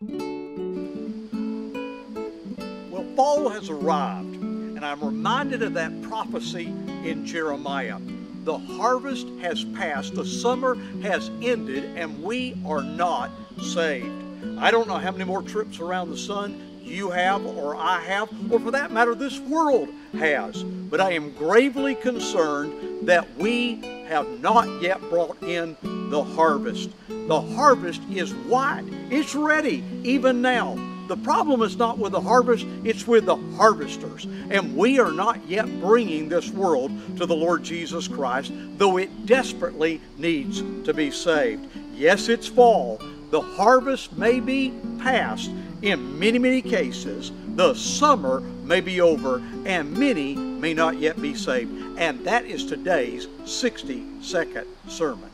Well, fall has arrived, and I'm reminded of that prophecy in Jeremiah. The harvest has passed, the summer has ended, and we are not saved. I don't know how many more trips around the sun you have, or I have, or for that matter, this world has. But I am gravely concerned that we have not yet brought in the harvest. The harvest is white, it's ready even now. The problem is not with the harvest, it's with the harvesters. And we are not yet bringing this world to the Lord Jesus Christ, though it desperately needs to be saved. Yes, it's fall. The harvest may be past, in many, many cases, the summer may be over and many may not yet be saved. And that is today's 60 second sermon.